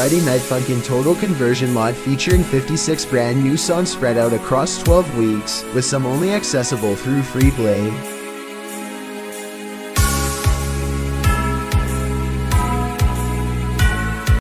Friday Night Funkin' Total Conversion Mod featuring 56 brand new songs spread out across 12 weeks, with some only accessible through free play.